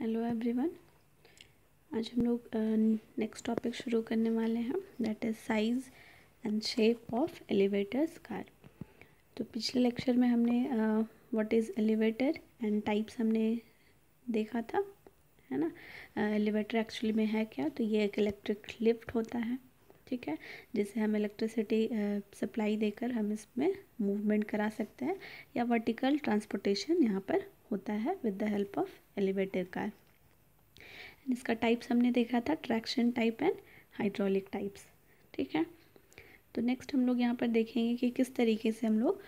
Hello everyone आज हम लोग नेक्स्ट टॉपिक शुरू करने वाले हैं। That is size and shape of elevators car तो पिछले लेक्चर में हमने what is elevator and types हमने देखा था है ना? एलिवेटर uh, एक्चुअली में है क्या? तो ये एक इलेक्ट्रिक लिफ्ट होता है ठीक है? जिसे हम इलेक्ट्रिसिटी सप्लाई देकर हम इसमें मूवमेंट करा सकते हैं या वर्टिकल ट्रांसपोर्टेशन यहाँ पर होता है with the help of elevator car इसका टाइप्स हमने देखा था traction type and hydraulic types ठीक है? तो नेक्स्ट हम लोग यहाँ पर देखेंगे कि किस तरीके से हम लोग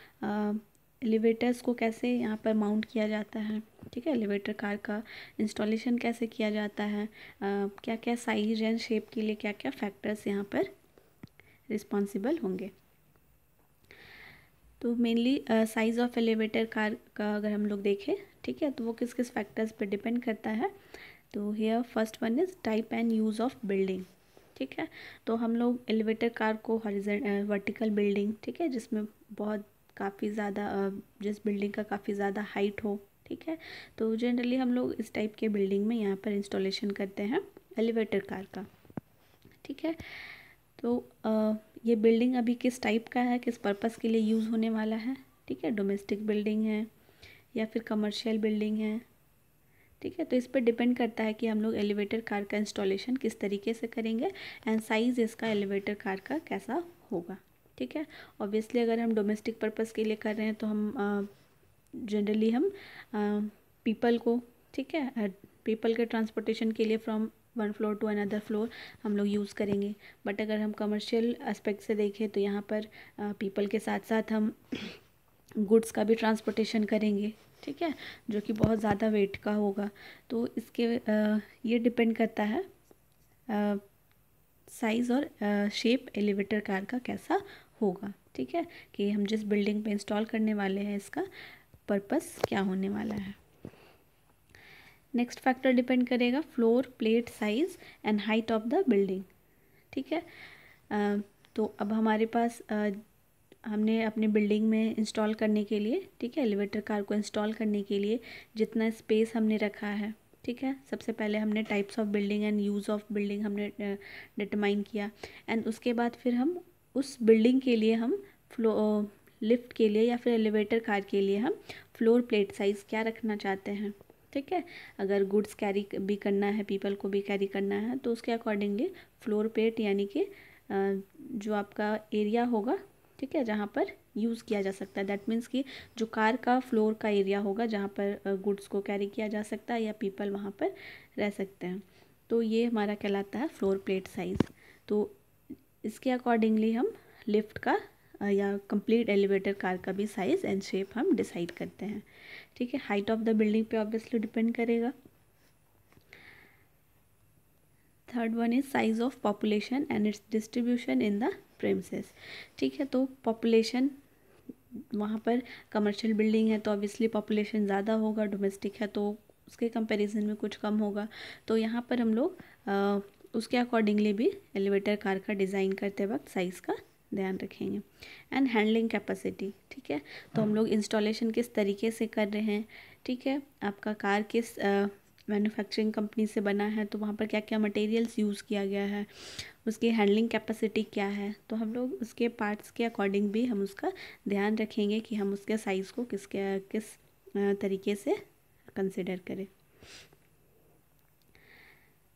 एलिवेटर्स को कैसे यहाँ पर माउंट किया जाता है। ठीक है? एलिवेटर कार का इंस्टॉलेशन कैसे किया जाता है? क्या क्या साइज़ एंड शेप के लिए क्या क्या फैक्टर्स यहाँ पर रिस्पॉन्सिबल होंगे। तो mainly size of elevator car का अगर हम लोग देखें ठीक है? तो वो किस किस फैक्टर्स पर डिपेंड करता है? तो here first one is type and use of building ठीक है? तो हम लोग एलिवेटर कार को वर्टिकल बिल्डिंग ठीक है? जिसमें बहुत काफ़ी ज़्यादा जिस बिल्डिंग का काफ़ी ज़्यादा हाइट हो ठीक है? तो जनरली हम लोग इस टाइप के बिल्डिंग में यहाँ पर इंस्टॉलेशन करते हैं एलिवेटर कार का ठीक है? तो आ, ये बिल्डिंग अभी किस टाइप का है? किस पर्पज़ के लिए यूज़ होने वाला है? ठीक है? डोमेस्टिक बिल्डिंग है या फिर कमर्शियल बिल्डिंग है। ठीक है तो इस पर डिपेंड करता है कि हम लोग एलिवेटर कार का इंस्टॉलेशन किस तरीके से करेंगे एंड साइज़ इसका एलिवेटर कार का कैसा होगा। ठीक है ऑब्वियसली अगर हम डोमेस्टिक पर्पज़ के लिए कर रहे हैं तो हम जनरली हम पीपल को, ठीक है पीपल के ट्रांसपोर्टेशन के लिए from one floor to another floor हम लोग यूज़ करेंगे। बट अगर हम कमर्शियल एस्पेक्ट से देखें तो यहाँ पर पीपल के साथ साथ हम गुड्स का भी ट्रांसपोर्टेशन करेंगे, ठीक है? जो कि बहुत ज़्यादा वेट का होगा। तो इसके ये डिपेंड करता है साइज़ और शेप एलिवेटर कार का कैसा होगा, ठीक है? कि हम जिस बिल्डिंग पे इंस्टॉल करने वाले हैं, इसका पर्पस क्या होने वाला है। नेक्स्ट फैक्टर डिपेंड करेगा, floor, plate size and height of the building, ठीक है? तो अब हमारे पास हमने अपने बिल्डिंग में इंस्टॉल करने के लिए, ठीक है एलिवेटर कार को इंस्टॉल करने के लिए जितना स्पेस हमने रखा है, ठीक है, सबसे पहले हमने types of building and use of building हमने डिटरमाइन किया। एंड उसके बाद फिर हम उस बिल्डिंग के लिए हम फ्लो लिफ्ट के लिए या फिर एलिवेटर कार के लिए हम फ्लोर प्लेट साइज़ क्या रखना चाहते हैं, ठीक है? अगर गुड्स कैरी भी करना है पीपल को भी कैरी करना है तो उसके अकॉर्डिंगली फ्लोर प्लेट यानी कि जो आपका एरिया होगा ठीक है, जहाँ पर यूज़ किया जा सकता है। दैट मीन्स कि जो कार का फ्लोर का एरिया होगा, जहाँ पर गुड्स को कैरी किया जा सकता है या पीपल वहाँ पर रह सकते हैं। तो ये हमारा कहलाता है फ्लोर प्लेट साइज़ तो इसके अकॉर्डिंगली हम लिफ्ट का या कंप्लीट एलिवेटर कार का भी साइज़ एंड शेप हम डिसाइड करते हैं। ठीक है हाइट ऑफ़ द बिल्डिंग पे ऑब्वियसली डिपेंड करेगा। Third one is size of population and its distribution in the premises ठीक है तो पॉपुलेशन वहाँ पर कमर्शियल बिल्डिंग है तो ऑब्वियसली पॉपुलेशन ज़्यादा होगा डोमेस्टिक है तो उसके कंपैरिजन में कुछ कम होगा। तो यहाँ पर हम लोग उसके अकॉर्डिंगली भी एलिवेटर कार का डिज़ाइन करते वक्त साइज़ का ध्यान रखेंगे। एंड हैंडलिंग कैपेसिटी ठीक है? तो हम लोग इंस्टॉलेशन किस तरीके से कर रहे हैं? ठीक है, आपका कार किस मैन्युफैक्चरिंग कंपनी से बना है तो वहाँ पर क्या क्या मटेरियल्स यूज़ किया गया है, उसकी हैंडलिंग कैपेसिटी क्या है तो हम लोग उसके पार्ट्स के अकॉर्डिंग भी हम उसका ध्यान रखेंगे कि हम उसके साइज़ को किसके, किस तरीके से कंसिडर करें।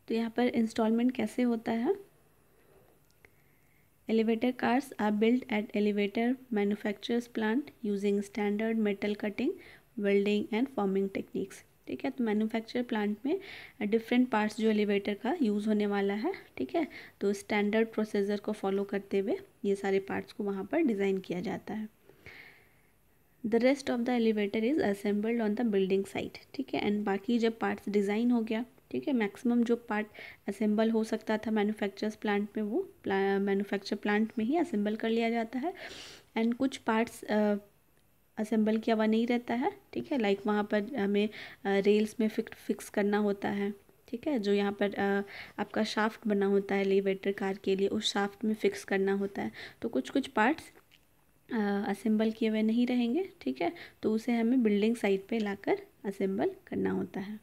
तो यहाँ पर इंस्टॉलमेंट कैसे होता है? Elevator cars are build at elevator manufacturers plant using standard metal cutting welding and forming techniques ठीक है तो मैन्युफैक्चर प्लांट में डिफरेंट पार्ट्स जो एलिवेटर का यूज़ होने वाला है, ठीक है? तो स्टैंडर्ड प्रोसीजर को फॉलो करते हुए ये सारे पार्ट्स को वहाँ पर डिज़ाइन किया जाता है। The rest of the elevator is assembled on the building site ठीक है? एंड बाकी जब पार्ट्स डिज़ाइन हो गया, ठीक है? मैक्सिमम जो पार्ट असेंबल हो सकता था मैन्युफैक्चर्स प्लांट में, वो मैन्युफैक्चर प्लांट में ही असेंबल कर लिया जाता है। एंड कुछ पार्ट्स असेंबल किया हुआ नहीं रहता है, ठीक है? लाइक वहाँ पर हमें रेल्स में फिक्स फिक्स करना होता है, ठीक है? जो यहाँ पर आपका शाफ्ट बना होता है एलिवेटर कार के लिए, उस शाफ्ट में फिक्स करना होता है। तो कुछ कुछ पार्ट्स असेंबल किए हुए नहीं रहेंगे, ठीक है? तो उसे हमें बिल्डिंग साइट पे लाकर असेंबल करना होता है।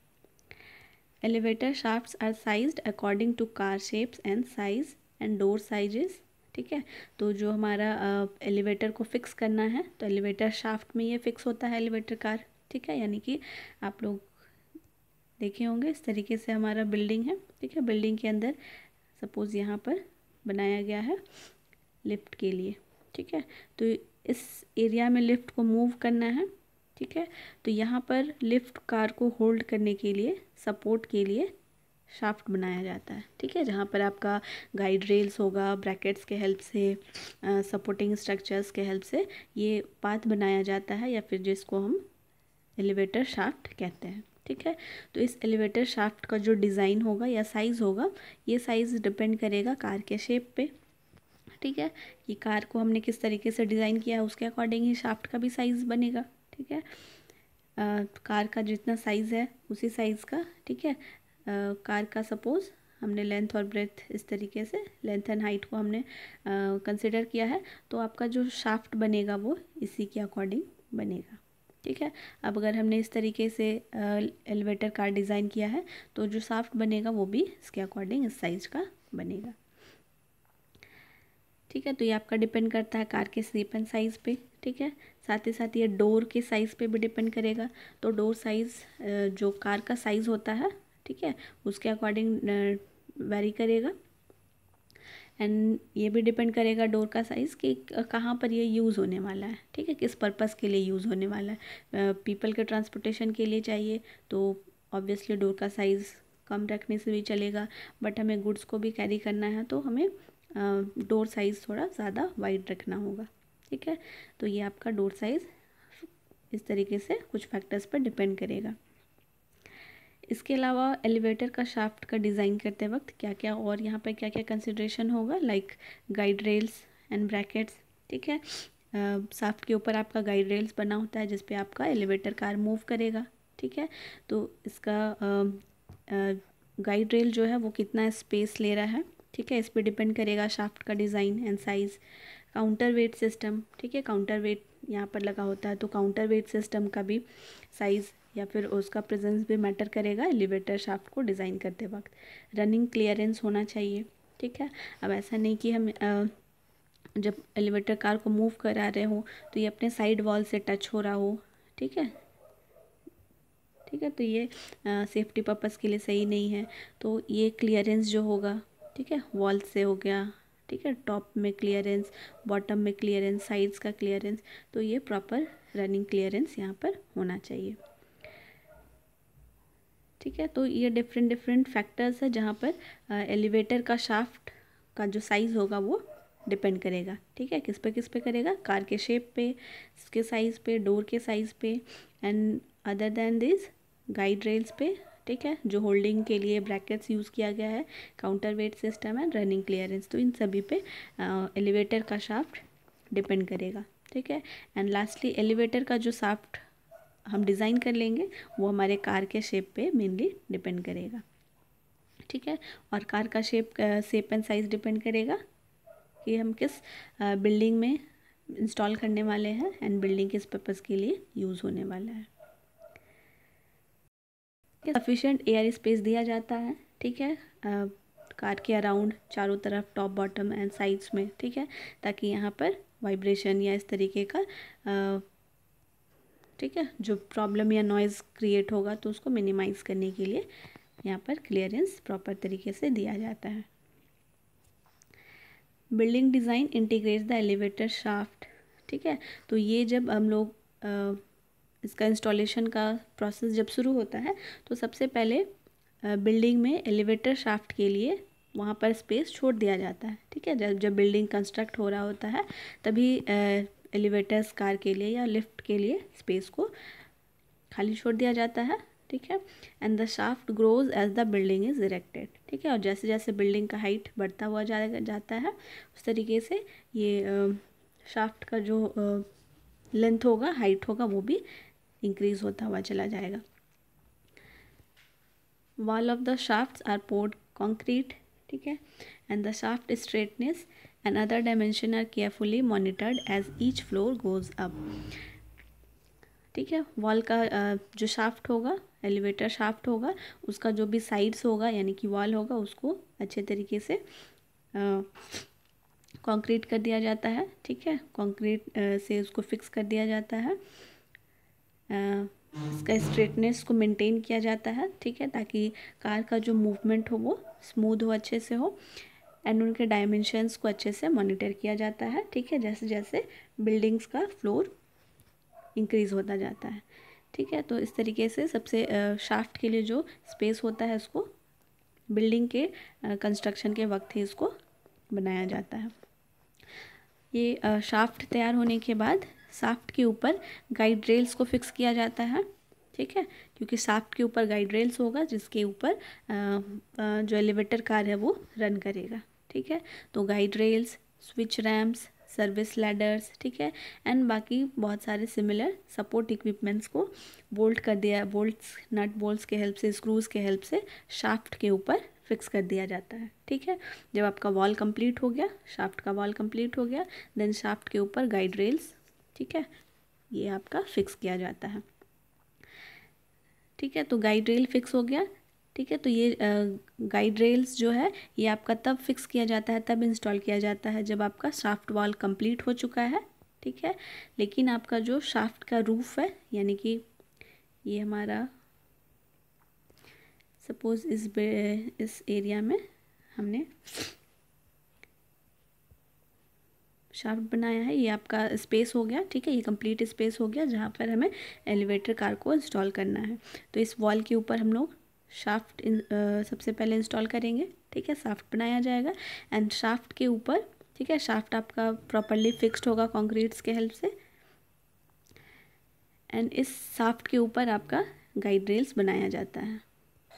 Elevator shafts are sized according to car shapes and size and door sizes ठीक है? तो जो हमारा एलिवेटर को फिक्स करना है तो एलिवेटर शाफ्ट में ये फिक्स होता है एलिवेटर कार ठीक है? यानी कि आप लोग देखे होंगे, इस तरीके से हमारा बिल्डिंग है, ठीक है? बिल्डिंग के अंदर सपोज़ यहाँ पर बनाया गया है लिफ्ट के लिए, ठीक है? तो इस एरिया में लिफ्ट को मूव करना है, ठीक है? तो यहाँ पर लिफ्ट कार को होल्ड करने के लिए सपोर्ट के लिए शाफ्ट बनाया जाता है ठीक है? जहाँ पर आपका गाइड रेल्स होगा ब्रैकेट्स के हेल्प से सपोर्टिंग स्ट्रक्चर्स के हेल्प से ये पाथ बनाया जाता है या फिर जिसको हम एलिवेटर शाफ्ट कहते हैं ठीक है? तो इस एलिवेटर शाफ्ट का जो डिज़ाइन होगा या साइज़ होगा ये साइज़ डिपेंड करेगा कार के शेप पे ठीक है? कि कार को हमने किस तरीके से डिज़ाइन किया है उसके अकॉर्डिंग ही शाफ्ट का भी साइज़ बनेगा ठीक है? आ, कार का जितना साइज़ है उसी साइज़ का ठीक है? कार का सपोज़ हमने लेंथ और ब्रेथ इस तरीके से लेंथ एंड हाइट को हमने कंसिडर किया है तो आपका जो शाफ्ट बनेगा वो इसी के अकॉर्डिंग बनेगा। ठीक है? अब अगर हमने इस तरीके से एलिवेटर कार डिज़ाइन किया है तो जो साफ्ट बनेगा वो भी इसके अकॉर्डिंग इस साइज़ का बनेगा। ठीक है? तो ये आपका डिपेंड करता है कार के शेप एंड साइज़ पे। ठीक है? साथ ही साथ ये डोर के साइज़ पे भी डिपेंड करेगा। तो डोर साइज़ जो कार का साइज़ होता है ठीक है? उसके अकॉर्डिंग वेरी करेगा। एंड ये भी डिपेंड करेगा डोर का साइज़ कि कहाँ पर ये यूज़ होने वाला है। ठीक है? किस पर्पज़ के लिए यूज़ होने वाला है। पीपल के ट्रांसपोर्टेशन के लिए चाहिए तो ऑब्वियसली डोर का साइज़ कम रखने से भी चलेगा। बट हमें गुड्स को भी कैरी करना है तो हमें डोर साइज़ थोड़ा ज़्यादा वाइड रखना होगा। ठीक है? तो ये आपका डोर साइज़ इस तरीके से कुछ फैक्टर्स पर डिपेंड करेगा। इसके अलावा एलिवेटर का शाफ्ट का डिज़ाइन करते वक्त क्या क्या और यहाँ पर क्या क्या कंसिड्रेशन होगा? Like guide rails and brackets ठीक है? साफ्ट के ऊपर आपका गाइड रेल्स बना होता है जिसपे आपका एलिवेटर कार मूव करेगा, ठीक है? तो इसका गाइड रेल जो है वो कितना स्पेस ले रहा है, ठीक है? इस पर डिपेंड करेगा शाफ्ट का design and size counter weight system ठीक है? काउंटर वेट यहाँ पर लगा होता है तो काउंटर वेट सिस्टम का भी साइज़ या फिर उसका प्रेजेंस भी मैटर करेगा एलिवेटर शाफ्ट को डिज़ाइन करते वक्त। रनिंग क्लियरेंस होना चाहिए ठीक है? अब ऐसा नहीं कि हम आ, जब एलिवेटर कार को मूव करा रहे हो तो ये अपने साइड वॉल से टच हो रहा हो ठीक है? ठीक है तो ये सेफ्टी पर्पज़ के लिए सही नहीं है। तो ये क्लियरेंस जो होगा ठीक है? वॉल से हो गया ठीक है? टॉप में क्लियरेंस बॉटम में क्लियरेंस साइड्स का क्लियरेंस तो ये प्रॉपर रनिंग क्लियरेंस यहाँ पर होना चाहिए। ठीक है? तो ये डिफरेंट डिफरेंट फैक्टर्स है जहाँ पर एलिवेटर का शाफ्ट का जो साइज़ होगा वो डिपेंड करेगा। ठीक है? किस पे किस पे करेगा? कार के शेप पे, इसके साइज़ पे डोर के साइज़ पे and other than this guide rails पे, ठीक है? जो होल्डिंग के लिए ब्रैकेट्स यूज़ किया गया है counter weight system and running clearance तो इन सभी पे एलिवेटर का शाफ्ट डिपेंड करेगा। ठीक है? एंड लास्टली एलिवेटर का जो शाफ्ट हम डिज़ाइन कर लेंगे वो हमारे कार के शेप पे मेनली डिपेंड करेगा। ठीक है? और कार का shape shape and size depend करेगा कि हम किस बिल्डिंग में इंस्टॉल करने वाले हैं एंड बिल्डिंग किस पर्पज़ के लिए यूज़ होने वाला है। सफिशेंट एयर स्पेस दिया जाता है ठीक है? आ, कार के अराउंड चारों तरफ़ टॉप बॉटम एंड साइड्स में ठीक है? ताकि यहाँ पर वाइब्रेशन या इस तरीके का आ, ठीक है? जो प्रॉब्लम या नॉइज़ क्रिएट होगा तो उसको मिनिमाइज़ करने के लिए यहाँ पर क्लियरेंस प्रॉपर तरीके से दिया जाता है। Building design integrate the elevator shaft ठीक है? तो ये जब हम लोग इसका इंस्टॉलेशन का प्रोसेस जब शुरू होता है तो सबसे पहले बिल्डिंग में एलिवेटर शाफ्ट के लिए वहाँ पर स्पेस छोड़ दिया जाता है, ठीक है? जब जब बिल्डिंग कंस्ट्रक्ट हो रहा होता है, तभी एलिवेटर्स कार के लिए या लिफ्ट के लिए स्पेस को खाली छोड़ दिया जाता है, ठीक है? And the shaft grows as the building is erected ठीक है? और जैसे जैसे बिल्डिंग का हाइट बढ़ता हुआ जा जाता है, उस तरीके से ये शाफ्ट का जो लेंथ होगा हाइट होगा, वो भी इंक्रीज होता हुआ चला जाएगा। Wall of the shaft are poured concrete ठीक है? And the shaft straightness and other dimension are carefully monitored as each floor goes up. ठीक है? वॉल का जो शाफ्ट होगा एलिवेटर शाफ्ट होगा, उसका जो भी साइड्स होगा, यानी कि वॉल होगा, उसको अच्छे तरीके से कंक्रीट कर दिया जाता है। ठीक है? कंक्रीट से उसको फिक्स कर दिया जाता है। इसका स्ट्रेटनेस को मेंटेन किया जाता है। ठीक है? ताकि कार का जो मूवमेंट हो, वो स्मूथ हो, अच्छे से हो। एंड उनके डायमेंशंस को अच्छे से मॉनिटर किया जाता है, ठीक है? जैसे जैसे बिल्डिंग्स का फ्लोर इंक्रीज़ होता जाता है, ठीक है? तो इस तरीके से सबसे शाफ्ट के लिए जो स्पेस होता है उसको बिल्डिंग के कंस्ट्रक्शन के वक्त ही इसको बनाया जाता है। ये शाफ्ट तैयार होने के बाद साफ्ट के ऊपर गाइड रेल्स को फिक्स किया जाता है, ठीक है? क्योंकि साफ्ट के ऊपर गाइड रेल्स होगा, जिसके ऊपर जो एलिवेटर कार है वो रन करेगा। ठीक है? तो guide rails switch ramps service ladders ठीक है? एंड बाकी बहुत सारे सिमिलर सपोर्ट इक्विपमेंट्स को बोल्ट कर दिया बोल्ट्स नट बोल्ट्स के हेल्प से स्क्रूज़ के हेल्प से शाफ्ट के ऊपर फिक्स कर दिया जाता है, ठीक है? जब आपका वॉल कंप्लीट हो गया शाफ्ट का वॉल कंप्लीट हो गया देन शाफ्ट के ऊपर गाइड रेल्स ठीक है? ये आपका फिक्स किया जाता है। ठीक है? तो गाइड रेल फिक्स हो गया ठीक है? तो ये गाइड रेल्स जो है, ये आपका तब फिक्स किया जाता है, तब इंस्टॉल किया जाता है जब आपका शाफ्ट वॉल कंप्लीट हो चुका है, ठीक है? लेकिन आपका जो शाफ्ट का रूफ है, यानी कि ये हमारा सपोज़ इस इस एरिया में हमने शाफ्ट बनाया है, ये आपका स्पेस हो गया, ठीक है? ये कंप्लीट स्पेस हो गया, जहाँ पर हमें एलिवेटर कार को इंस्टॉल करना है। तो इस वॉल के ऊपर हम लोग शाफ्ट इन सबसे पहले इंस्टॉल करेंगे, ठीक है? शाफ्ट बनाया जाएगा। एंड शाफ्ट के ऊपर, ठीक है? शाफ्ट आपका प्रॉपरली फिक्स्ड होगा कॉन्क्रीट्स के हेल्प से। एंड इस शाफ्ट के ऊपर आपका गाइड रेल्स बनाया जाता है,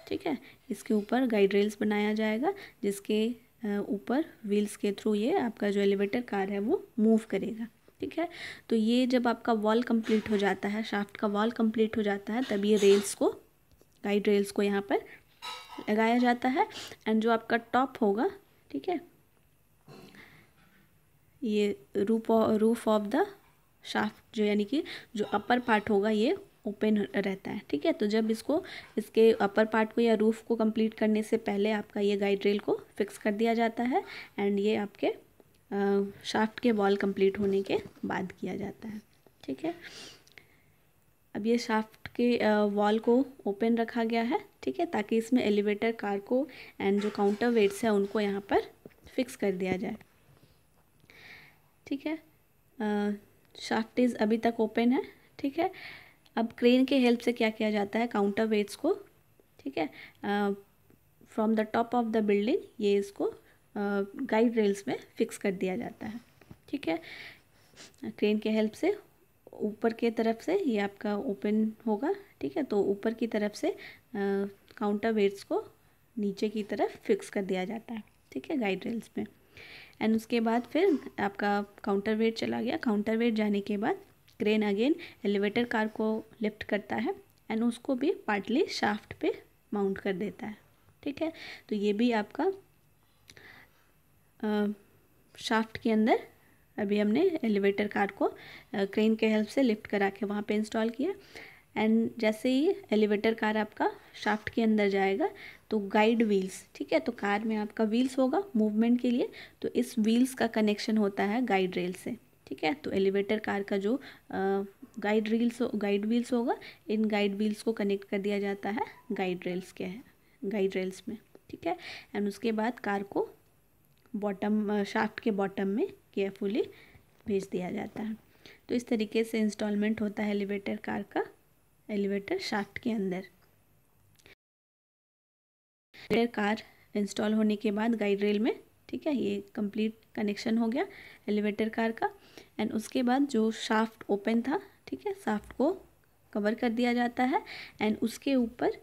ठीक है? इसके ऊपर गाइड रेल्स बनाया जाएगा, जिसके ऊपर व्हील्स के थ्रू ये आपका जो एलिवेटर कार है, वो मूव करेगा, ठीक है? तो ये जब आपका वॉल कंप्लीट हो जाता है, शाफ्ट का वॉल कंप्लीट हो जाता है, तब ये रेल्स को गाइड रेल्स को यहाँ पर लगाया जाता है। एंड जो आपका टॉप होगा, ठीक है? ये roof roof of the shaft जो यानी कि जो अपर पार्ट होगा, ये ओपन रहता है, ठीक है? तो जब इसको, इसके अपर पार्ट को या रूफ को कंप्लीट करने से पहले आपका ये गाइड रेल को फिक्स कर दिया जाता है। एंड ये आपके शाफ्ट के वॉल कंप्लीट होने के बाद किया जाता है, ठीक है? अब ये शाफ्ट के वॉल को ओपन रखा गया है, ठीक है? ताकि इसमें एलिवेटर कार को एंड जो काउंटर वेट्स है, उनको यहाँ पर फिक्स कर दिया जाए। ठीक है? शाफ्ट इज़ अभी तक ओपन है, ठीक है? अब क्रेन के हेल्प से क्या किया जाता है? काउंटर वेट्स को, ठीक है? From the top of the building ये इसको गाइड रेल्स में फिक्स कर दिया जाता है, ठीक है? क्रेन के हेल्प से ऊपर के तरफ़ से ये आपका ओपन होगा ठीक है? तो ऊपर की तरफ़ से काउंटर वेट्स को नीचे की तरफ़ फिक्स कर दिया जाता है ठीक है? गाइड रेल्स में एंड उसके बाद फिर आपका काउंटर वेट चला गया। काउंटर वेट जाने के बाद क्रेन अगेन एलिवेटर कार को लिफ्ट करता है एंड उसको भी पार्टली शाफ्ट पे माउंट कर देता है ठीक है? तो ये भी आपका आ, शाफ्ट के अंदर अभी हमने एलिवेटर कार को क्रेन के हेल्प से लिफ्ट करा के वहाँ पे इंस्टॉल किया। एंड जैसे ही एलिवेटर कार आपका शाफ्ट के अंदर जाएगा तो गाइड व्हील्स ठीक है? तो कार में आपका व्हील्स होगा मूवमेंट के लिए तो इस व्हील्स का कनेक्शन होता है गाइड रेल से, ठीक है? तो एलिवेटर कार का जो गाइड रील्स गाइड व्हील्स होगा, इन गाइड व्हील्स को कनेक्ट कर दिया जाता है गाइड रेल्स के गाइड रेल्स में, ठीक है? एंड उसके बाद कार को बॉटम शाफ्ट के बॉटम में केयरफुली भेज दिया जाता है। तो इस तरीके से इंस्टॉलमेंट होता है एलिवेटर कार का एलिवेटर शाफ्ट के अंदर। एलिवेटर कार इंस्टॉल होने के बाद गाइड रेल में, ठीक है, ये कंप्लीट कनेक्शन हो गया एलिवेटर कार का। एंड उसके बाद जो शाफ्ट ओपन था, ठीक है शाफ्ट को कवर कर दिया जाता है। एंड उसके ऊपर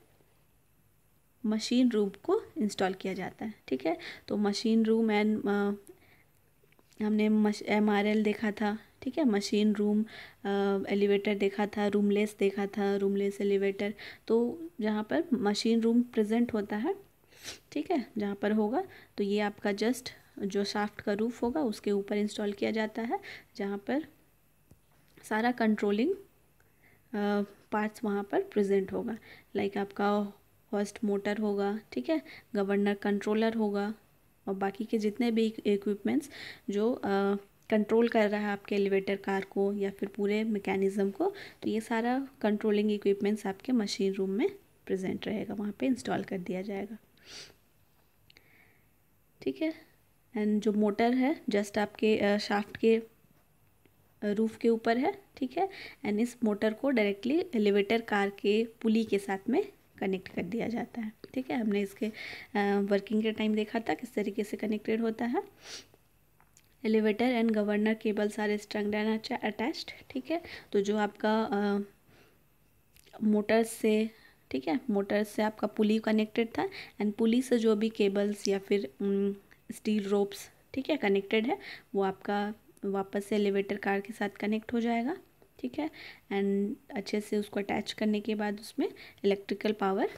मशीन रूम को इंस्टॉल किया जाता है, ठीक है। तो मशीन रूम एंड हमने एम आर एल देखा था, ठीक है? मशीन रूम एलिवेटर देखा था रूमलेस देखा था रूमलेस एलिवेटर तो जहाँ पर मशीन रूम प्रेजेंट होता है, ठीक है? जहाँ पर होगा तो ये आपका जस्ट जो शाफ्ट का रूफ होगा, उसके ऊपर इंस्टॉल किया जाता है, जहाँ पर सारा कंट्रोलिंग पार्ट्स वहाँ पर प्रेजेंट होगा। लाइक आपका फ़र्स्ट मोटर होगा, ठीक है? गवर्नर कंट्रोलर होगा और बाकी के जितने भी इक्विपमेंट्स जो कंट्रोल कर रहा है आपके एलिवेटर कार को या फिर पूरे मैकेनिज़्म को तो ये सारा कंट्रोलिंग इक्विपमेंट्स आपके मशीन रूम में प्रेजेंट रहेगा। वहाँ पे इंस्टॉल कर दिया जाएगा। ठीक है? एंड जो मोटर है जस्ट आपके शाफ्ट के रूफ के ऊपर है, ठीक है? एंड इस मोटर को डायरेक्टली एलिवेटर कार के पुली के साथ में कनेक्ट कर दिया जाता है। ठीक है? हमने इसके वर्किंग के टाइम देखा था, किस तरीके से कनेक्टेड होता है। Elevator and governor cables are strung and attached ठीक है? तो जो आपका मोटर्स से, ठीक है? मोटर्स से आपका पुली कनेक्टेड था एंड पुली से जो भी केबल्स या फिर स्टील रोप्स ठीक है कनेक्टेड है, वो आपका वापस से एलिवेटर कार के साथ कनेक्ट हो जाएगा। ठीक है? एंड अच्छे से उसको अटैच करने के बाद उसमें इलेक्ट्रिकल पावर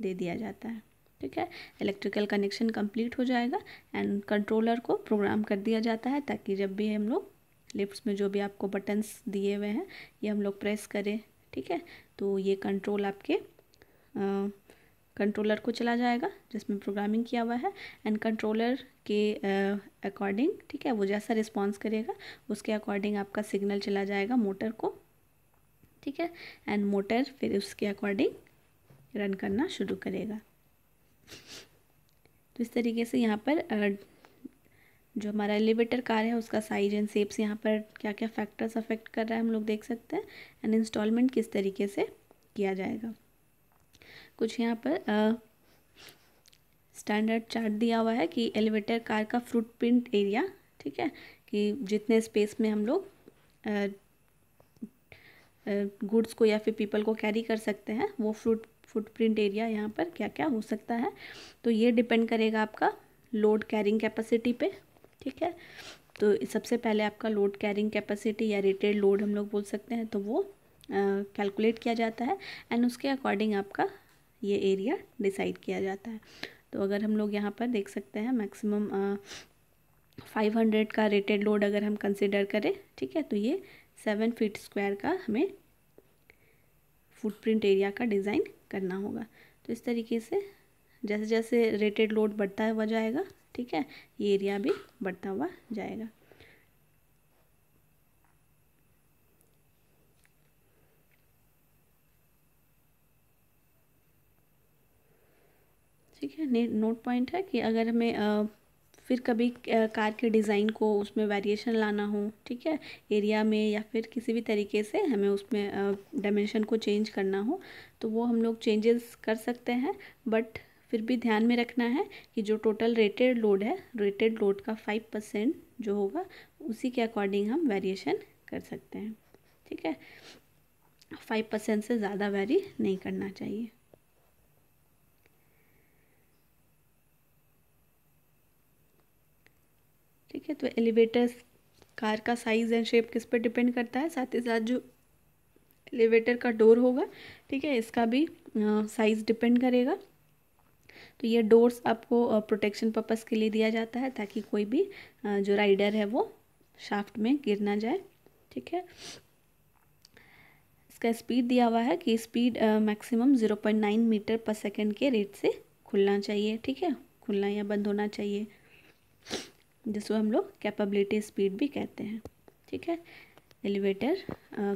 दे दिया जाता है। ठीक है? इलेक्ट्रिकल कनेक्शन कंप्लीट हो जाएगा एंड कंट्रोलर को प्रोग्राम कर दिया जाता है ताकि जब भी हम लोग लिफ्ट में जो भी आपको बटन्स दिए हुए हैं, ये हम लोग प्रेस करें। ठीक है? तो ये कंट्रोल आपके कंट्रोलर को चला जाएगा जिसमें प्रोग्रामिंग किया हुआ है एंड कंट्रोलर के अकॉर्डिंग uh, ठीक है वो जैसा रिस्पॉन्स करेगा उसके अकॉर्डिंग आपका सिग्नल चला जाएगा मोटर को ठीक है एंड मोटर फिर उसके अकॉर्डिंग रन करना शुरू करेगा। तो इस तरीके से यहाँ पर uh, जो हमारा एलिवेटर कार है उसका साइज़ एंड सेप्स यहाँ पर क्या क्या फैक्टर्स अफेक्ट कर रहा है हम लोग देख सकते हैं एंड इंस्टॉलमेंट किस तरीके से किया जाएगा। कुछ यहाँ पर स्टैंडर्ड चार्ट दिया हुआ है कि एलिवेटर कार का फ्रूट प्रिंट एरिया ठीक है? कि जितने स्पेस में हम लोग गुड्स को या फिर पीपल को कैरी कर सकते हैं, वो फ्रूट फुटप्रिंट एरिया यहाँ पर क्या क्या हो सकता है? तो ये डिपेंड करेगा आपका लोड कैरिंग कैपेसिटी पे, ठीक है? तो सबसे पहले आपका लोड कैरिंग कैपेसिटी या रेटेड लोड हम लोग बोल सकते हैं तो वो कैलकुलेट किया जाता है एंड उसके अकॉर्डिंग आपका ये एरिया डिसाइड किया जाता है। तो अगर हम लोग यहाँ पर देख सकते हैं मैक्सिमम फाइव हंड्रेड का रेटेड लोड अगर हम कंसिडर करें, ठीक है तो ये सेवन फीट स्क्वायर का हमें फुटप्रिंट एरिया का डिज़ाइन करना होगा। तो इस तरीके से जैसे जैसे रेटेड लोड बढ़ता हुआ जाएगा, ठीक है, ये एरिया भी बढ़ता हुआ जाएगा। ठीक है? नोट पॉइंट है कि अगर हमें फिर कभी कार के डिज़ाइन को उसमें वेरिएशन लाना हो, ठीक है? एरिया में या फिर किसी भी तरीके से हमें उसमें डायमेंशन को चेंज करना हो तो वो हम लोग चेंजेस कर सकते हैं। बट फिर भी ध्यान में रखना है कि जो टोटल रेटेड लोड है रेटेड लोड का फाइव परसेंट जो होगा, उसी के अकॉर्डिंग हम वेरिएशन कर सकते हैं। ठीक है? फाइव परसेंट से ज़्यादा वेरी नहीं करना चाहिए। ठीक है? तो एलिवेटर कार का साइज़ एंड शेप किस पर डिपेंड करता है? साथ ही साथ जो एलिवेटर का डोर होगा, ठीक है? इसका भी साइज़ डिपेंड करेगा। तो ये डोर्स आपको प्रोटेक्शन पर्पज़ के लिए दिया जाता है ताकि कोई भी जो राइडर है वो शाफ्ट में गिर ना जाए, ठीक है? इसका स्पीड दिया हुआ है कि speed maximum zero point nine metre per second के रेट से खुलना चाहिए, ठीक है? खुलना या बंद होना चाहिए। जिसको हम लोग कैपेबिलिटी स्पीड भी कहते हैं। ठीक है? एलिवेटर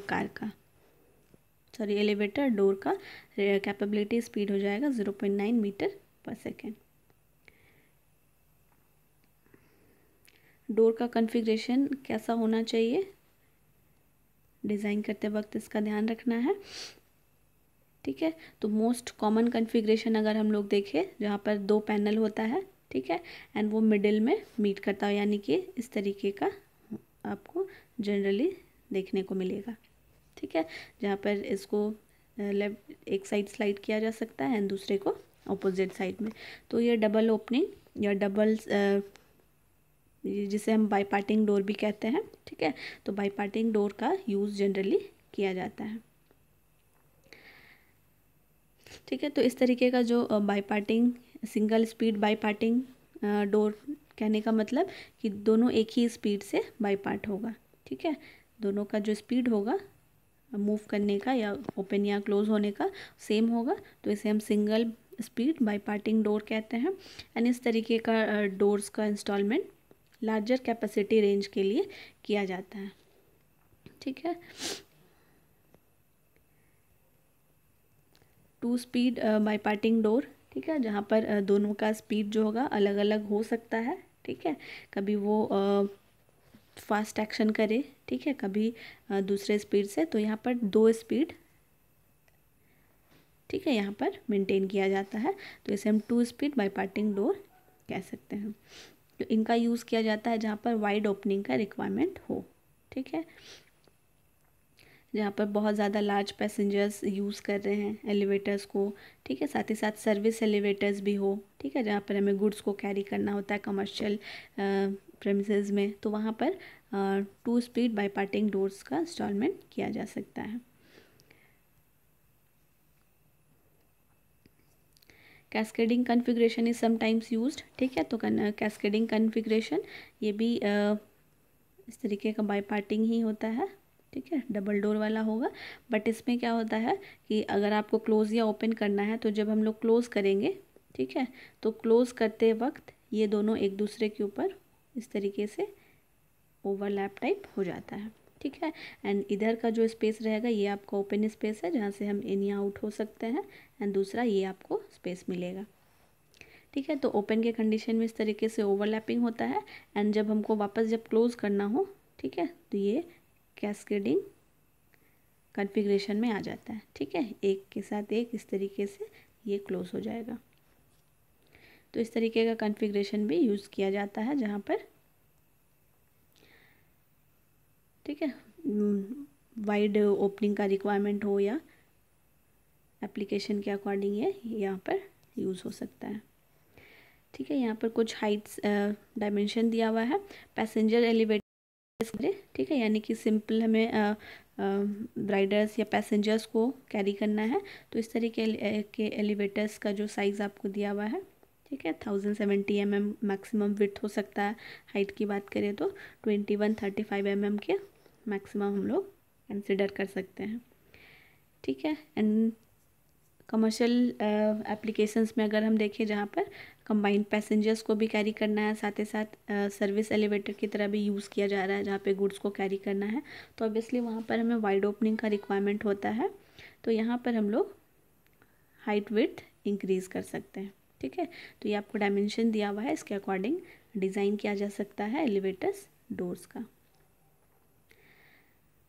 कार का। सॉरी एलिवेटर डोर का कैपेबिलिटी स्पीड हो जाएगा zero point nine metre per second door का कॉन्फ़िगरेशन कैसा होना चाहिए? डिज़ाइन करते वक्त इसका ध्यान रखना है। ठीक है? तो मोस्ट कॉमन कॉन्फ़िगरेशन अगर हम लोग देखें, जहाँ पर दो पैनल होता है ठीक है? एंड वो मिडिल में मीट करता है, यानी कि इस तरीके का आपको जनरली देखने को मिलेगा। ठीक है? जहाँ पर इसको लेफ़्ट एक साइड स्लाइड किया जा सकता है एंड दूसरे को अपोजिट साइड में। तो ये डबल ओपनिंग या डबल जिसे हम बाई पार्टिंग डोर भी कहते हैं, ठीक है? तो बाई पार्टिंग डोर का यूज़ जनरली किया जाता है। ठीक है? तो इस तरीके का जो bi parting single speed bi parting door कहने का मतलब कि दोनों एक ही स्पीड से बाई पार्ट होगा, ठीक है? दोनों का जो स्पीड होगा, मूव करने का या ओपन या क्लोज होने का सेम होगा तो इसे हम single speed bi parting door कहते हैं। एंड इस तरीके का डोर्स का इंस्टॉलमेंट लार्जर कैपेसिटी रेंज के लिए किया जाता है, ठीक है? Two speed bi parting door ठीक है, जहाँ पर दोनों का स्पीड जो होगा अलग अलग हो सकता है, ठीक है। कभी वो फास्ट एक्शन करे, ठीक है, कभी दूसरे स्पीड से तो यहाँ पर दो स्पीड ठीक है, यहाँ पर मेंटेन किया जाता है। तो इसे हम two speed bi parting door कह सकते हैं। तो इनका यूज़ किया जाता है जहाँ पर वाइड ओपनिंग का रिक्वायरमेंट हो, ठीक है। जहाँ पर बहुत ज़्यादा लार्ज पैसेंजर्स यूज़ कर रहे हैं एलिवेटर्स को ठीक है? साथ ही साथ सर्विस एलिवेटर्स भी हो ठीक है? जहाँ पर हमें गुड्स को कैरी करना होता है कमर्शियल प्रेमिसेस में तो वहाँ पर two speed bi parting doors का इंस्टॉलमेंट किया जा सकता है। Cascading configuration is sometimes use ठीक है? तो कैस्केडिंग कन्फिग्रेशन ये भी uh, इस तरीके का बाई पार्टिंग ही होता है। ठीक है? डबल डोर वाला होगा। बट इसमें क्या होता है कि अगर आपको क्लोज़ या ओपन करना है तो जब हम लोग क्लोज़ करेंगे, ठीक है? तो क्लोज़ करते वक्त ये दोनों एक दूसरे के ऊपर इस तरीके से ओवरलैप टाइप हो जाता है, ठीक है? एंड इधर का जो स्पेस रहेगा, ये आपका ओपन स्पेस है, जहाँ से हम इन या आउट हो सकते हैं एंड दूसरा ये आपको स्पेस मिलेगा, ठीक है? तो ओपन के कंडीशन में इस तरीके से ओवरलैपिंग होता है एंड जब हमको वापस जब क्लोज़ करना हो, ठीक है? तो ये कैस्केडिंग कन्फिग्रेशन में आ जाता है, ठीक है? एक के साथ एक, इस तरीके से ये क्लोज हो जाएगा। तो इस तरीके का कन्फिग्रेशन भी यूज़ किया जाता है जहाँ पर, ठीक है? वाइड ओपनिंग का रिक्वायरमेंट हो या एप्लीकेशन के अकॉर्डिंग ये यहाँ पर यूज़ हो सकता है। ठीक है, यहाँ पर कुछ हाइट्स डायमेंशन दिया हुआ है। पैसेंजर एलिवेटर ठीक है, यानी कि सिंपल हमें राइडर्स या पैसेंजर्स को कैरी करना है। तो इस तरीके के एलिवेटर्स का जो साइज़ आपको दिया हुआ है, ठीक है thousand seventy M M maximum width हो सकता है। हाइट की बात करें तो twenty one thirty five M M के मैक्सिमम हम लोग कंसिडर कर सकते हैं। ठीक है एंड कमर्शियल एप्लीकेशंस में अगर हम देखें जहाँ पर कंबाइंड पैसेंजर्स को भी कैरी करना है, साथ ही साथ सर्विस एलिवेटर की तरह भी यूज़ किया जा रहा है, जहाँ पे गुड्स को कैरी करना है तो ऑब्वियसली वहाँ पर हमें वाइड ओपनिंग का रिक्वायरमेंट होता है तो यहाँ पर हम लोग हाइट विथ इंक्रीज़ कर सकते हैं, ठीक है? तो ये आपको डायमेंशन दिया हुआ है, इसके अकॉर्डिंग डिज़ाइन किया जा सकता है एलिवेटर्स डोर्स का।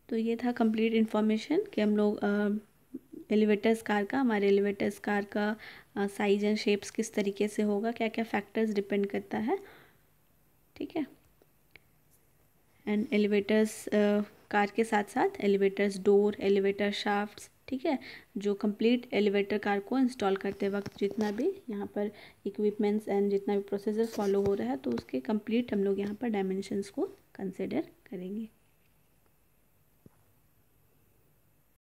तो ये था कंप्लीट इन्फॉर्मेशन कि हम लोग एलिवेटर्स कार का, हमारे एलिवेटर्स कार का साइज़ एंड शेप्स किस तरीके से होगा क्या क्या फैक्टर्स डिपेंड करता है, ठीक है? एंड एलिवेटर्स कार के साथ साथ एलिवेटर्स डोर एलिवेटर शाफ्ट्स ठीक है? जो कंप्लीट एलिवेटर कार को इंस्टॉल करते वक्त जितना भी यहाँ पर इक्विपमेंट्स एंड जितना भी प्रोसेसर फॉलो हो रहा है तो उसके कंप्लीट हम लोग यहाँ पर डायमेंशंस को कंसिडर करेंगे।